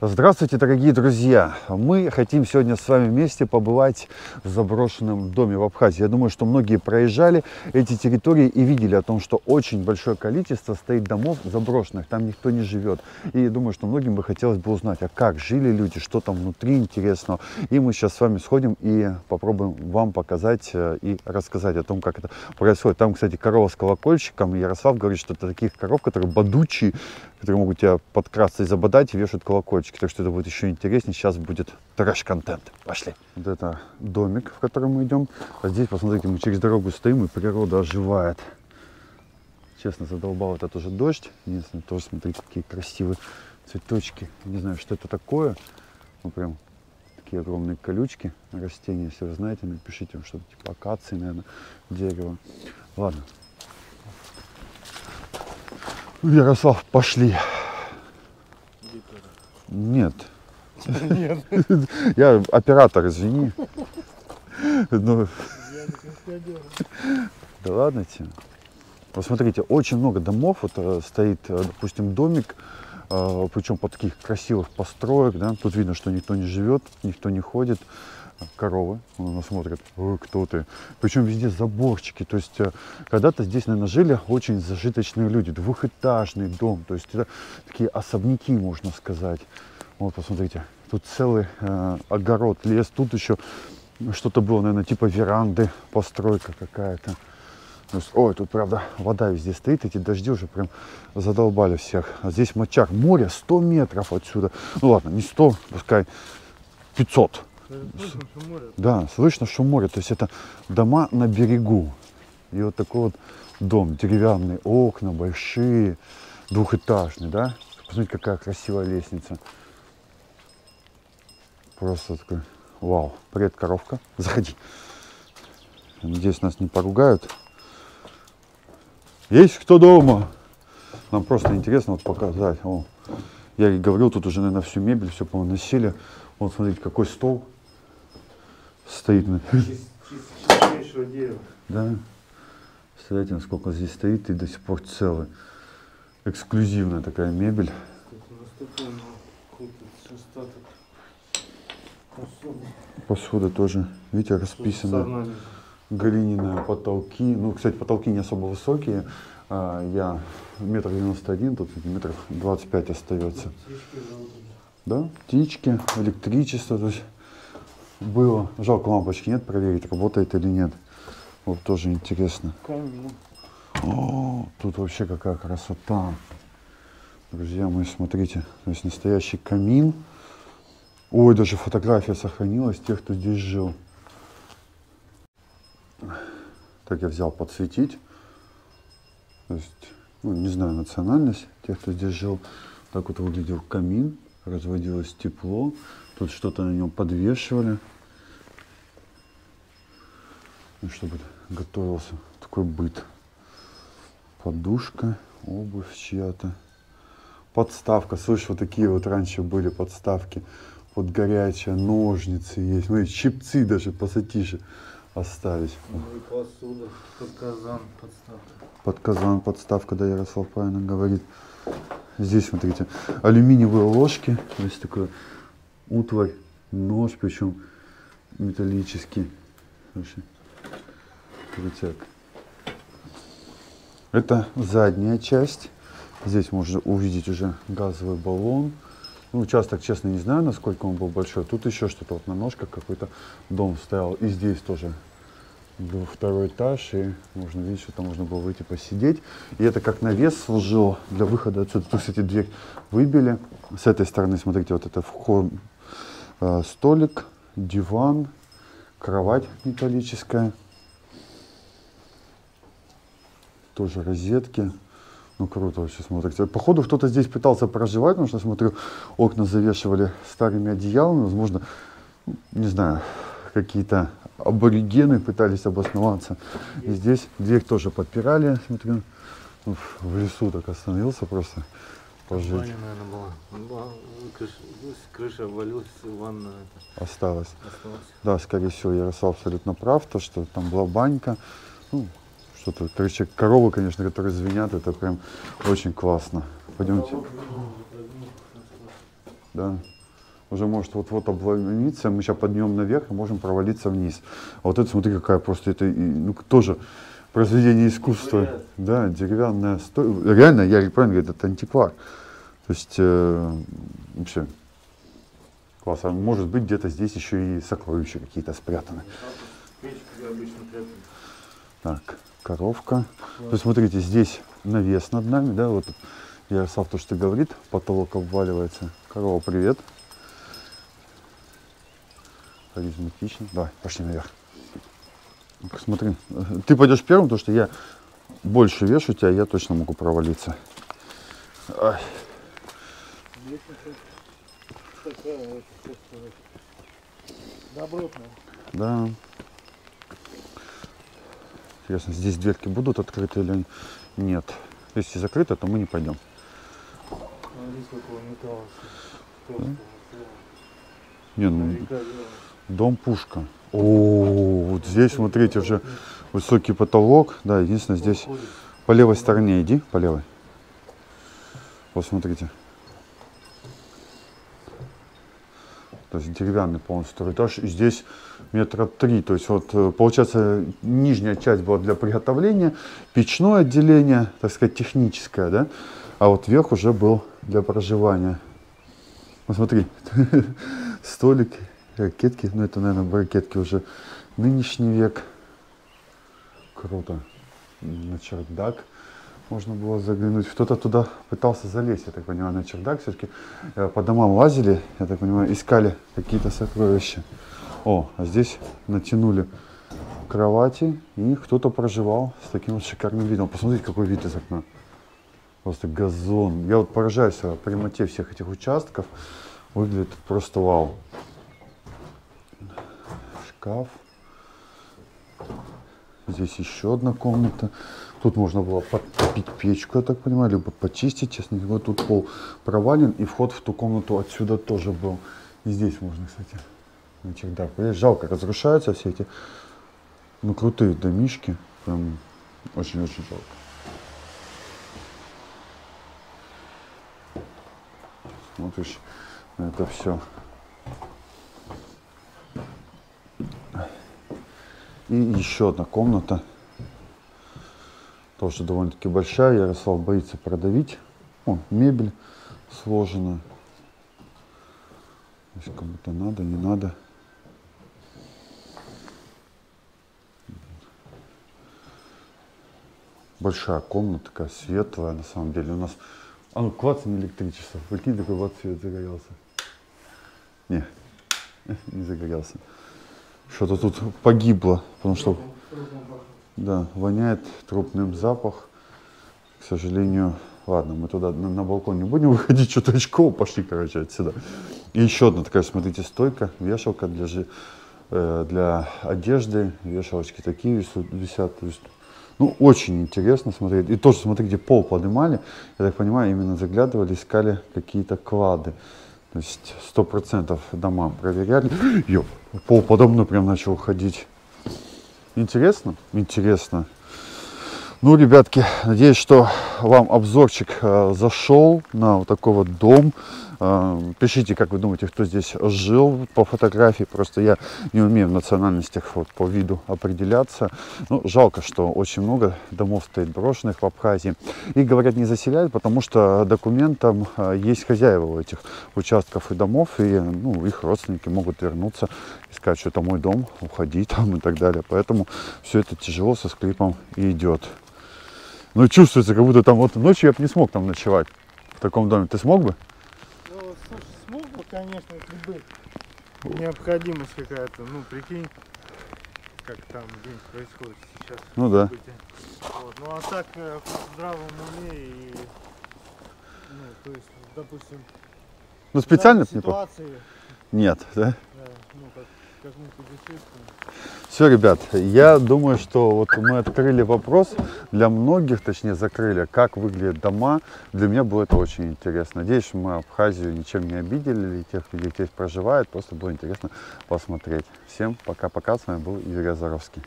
Здравствуйте, дорогие друзья! Мы хотим сегодня с вами вместе побывать в заброшенном доме в Абхазии. Я думаю, что многие проезжали эти территории и видели о том, что очень большое количество стоит домов заброшенных, там никто не живет. И я думаю, что многим бы хотелось бы узнать, а как жили люди, что там внутри интересного. И мы сейчас с вами сходим и попробуем вам показать э, и рассказать о том, как это происходит. Там, кстати, корова с колокольчиком. Ярослав говорит, что это таких коров, которые бодучие, которые могут тебя подкрасться и забодать и вешают колокольчики. Так что это будет еще интереснее. Сейчас будет трэш-контент. Пошли. Вот это домик, в котором мы идем. А здесь, посмотрите, мы через дорогу стоим, и природа оживает. Честно, задолбал этот уже дождь. Единственное, тоже, смотрите, какие красивые цветочки. Не знаю, что это такое. Ну, прям такие огромные колючки растения. Если вы знаете, напишите что-то типа акации, наверное, дерево. Ладно. Ярослав, пошли. Нет. Нет. Я оператор, извини. Ну, да ладно тебе. Посмотрите, очень много домов. Вот э, стоит, э, допустим, домик, причем по таких красивых построек, да. Тут видно, что никто не живет, никто не ходит. Коровы, он нас смотрит, «Ой, кто ты. Причем везде заборчики. То есть э, когда-то здесь, наверное, жили очень зажиточные люди. Двухэтажный дом. То есть это такие особняки, можно сказать. Вот, посмотрите, тут целый э, огород, лес. Тут еще что-то было, наверное, типа веранды, постройка какая-то. Ой, тут, правда, вода везде стоит, эти дожди уже прям задолбали всех. А здесь мочак, море 100 метров отсюда. Ну ладно, не 100, пускай 500. Слышно, что море. Да, слышно, что море. То есть это дома на берегу. И вот такой вот дом, деревянные окна, большие, двухэтажный, да? Посмотрите, какая красивая лестница. Просто такой, вау. Привет, коровка. Заходи. Надеюсь, нас не поругают. Есть кто дома? Нам просто интересно вот показать. О, я и говорил, тут уже, наверное, всю мебель, все поносили. Вот, смотрите, какой стол стоит. Чистейшего дерева. Да. Представляете, насколько здесь стоит и до сих пор целый. Эксклюзивная такая мебель. Ну. Посуда тоже, видите, расписана. Глиняные потолки. Ну, кстати, потолки не особо высокие. А, я метр девяносто один, тут метров двадцать пять остается. Да, птички, электричество. То есть было. Жалко, лампочки нет, проверить, работает или нет. Вот тоже интересно. Камин. О, тут вообще какая красота. Друзья мои, смотрите, то есть настоящий камин. Ой, даже фотография сохранилась тех, кто здесь жил. Так я взял подсветить. То есть, ну, не знаю национальность тех, кто здесь жил. Так вот выглядел камин, разводилось тепло. Тут что-то на нем подвешивали. Ну, чтобы готовился такой быт. Подушка, обувь чья-то. Подставка. Слышь, вот такие вот раньше были подставки. Вот горячая, ножницы есть. Ну и щипцы даже пассатиши остались. Ну и посуда. Под казан подставка. Под казан подставка, да, Ярослав правильно говорит. Здесь, смотрите, алюминиевые ложки. Здесь такой утварь, нож, причем металлический. Слушай, крутяк. Это задняя часть. Здесь можно увидеть уже газовый баллон. Ну, участок, честно, не знаю, насколько он был большой. Тут еще что-то вот на ножках какой-то дом стоял. И здесь тоже второй этаж, и можно видеть, что там можно было выйти посидеть. И это как навес служило для выхода отсюда. Тут, кстати, дверь выбили. С этой стороны, смотрите, вот это вход, э, столик, диван, кровать металлическая. Тоже розетки. Ну, круто вообще смотрится. Походу, кто-то здесь пытался проживать, потому что, смотрю, окна завешивали старыми одеялами. Возможно, не знаю, какие-то аборигены пытались обосноваться. И здесь дверь тоже подпирали, смотрю. Ну, В лесу так остановился просто пожить. Баня, наверное, была. Была, крыша, крыша обвалилась, ванна это, Осталось. осталась. Да, скорее всего, Ярослав абсолютно прав, то, что там была банька. Ну, что-то, короче, коровы, конечно, которые звенят, это прям очень классно. Пойдемте. да. Уже может вот-вот обломиться, мы сейчас поднимем наверх и можем провалиться вниз. А вот это, смотри, какая просто, это ну, тоже произведение искусства. Деревянная. Да, деревянная стойка. Реально, я правильно говорю, это антиквар. То есть, э, вообще, класс. А может быть, где-то здесь еще и сокровища какие-то спрятаны. Прятали. Так, коровка. То есть, смотрите, здесь навес над нами, да, вот Ярослав то, что говорит, потолок обваливается. Корова, привет. Харизматично. Давай, пошли наверх. Смотри. Ты пойдешь первым, потому что я больше вешу тебя, я точно могу провалиться. Ай. Добротная. Да. Интересно, здесь дверки будут открыты или нет? Если закрыто, то мы не пойдем. Не, ну, дом пушка. О, вот здесь, смотрите, уже высокий потолок. Да, единственное, здесь по левой стороне иди, по левой. Вот смотрите. То есть деревянный полностью второй этаж. И здесь метра три. То есть вот э, получается нижняя часть была для приготовления, печное отделение, так сказать, техническое, да. А вот верх уже был для проживания. Вот смотри, столик, ракетки. Ну это, наверное, ракетки уже нынешний век. Круто. На чердак можно было заглянуть. Кто-то туда пытался залезть, я так понимаю, на чердак. Все-таки по домам лазили, я так понимаю, искали какие-то сокровища. О, а здесь натянули кровати, и кто-то проживал с таким вот шикарным видом. Посмотрите, какой вид из окна. Просто газон. Я вот поражаюсь о прямоте всех этих участков. Выглядит просто вау. Шкаф. Здесь еще одна комната. Тут можно было подтопить печку, я так понимаю, либо почистить. Честно говоря, тут пол провален, и вход в ту комнату отсюда тоже был. И здесь можно, кстати, на чердак. Жалко, разрушаются все эти, ну, крутые домишки. Прям очень-очень жалко. Смотришь на это все. И еще одна комната. Тоже довольно-таки большая. Ярослав боится продавить. О, мебель сложена. Если кому-то надо, не надо. Большая комната, такая светлая, на самом деле. У нас, а ну, клацание электричество. Прикинь, такой вот свет загорелся. Не, не загорелся. Что-то тут погибло, потому что, да, воняет трупным запах. К сожалению, ладно, мы туда на, на балкон не будем выходить, что-то очково пошли, короче, отсюда. И еще одна такая, смотрите, стойка, вешалка для, жи- э, для одежды, вешалочки такие висят. Есть, ну, очень интересно смотреть. И тоже, смотрите, пол поднимали, я так понимаю, именно заглядывали, искали какие-то клады. То есть сто процентов дома проверяли. Ёп, пол подо мной прям начал ходить. Интересно? Интересно. Ну, ребятки, надеюсь, что вам обзорчик э, зашел на вот такой вот дом. Э, пишите, как вы думаете, кто здесь жил по фотографии. Просто я не умею в национальностях вот, по виду определяться. Ну, жалко, что очень много домов стоит брошенных в Абхазии. И, говорят, не заселяют, потому что документам э, есть хозяева у этих участков и домов. И ну, их родственники могут вернуться и сказать, что это мой дом, уходи там и так далее. Поэтому все это тяжело со скрипом и идет. Ну, чувствуется, как будто там вот ночью я бы не смог там ночевать в таком доме. Ты смог бы? Ну, слушай, смог бы, конечно, если бы необходимость какая-то, ну, прикинь, как там день происходит сейчас. Ну да. Вот. Ну, а так, э, в здравом уме и, ну, то есть, допустим, Ну, специально б не по- ситуации, Нет, да? да, ну, как. Все, ребят, я думаю, что вот мы открыли вопрос для многих, точнее закрыли, как выглядят дома. Для меня было это очень интересно. Надеюсь, мы Абхазию ничем не обидели, тех, кто здесь проживает. Просто было интересно посмотреть. Всем пока-пока. С вами был Юрий Азаровский.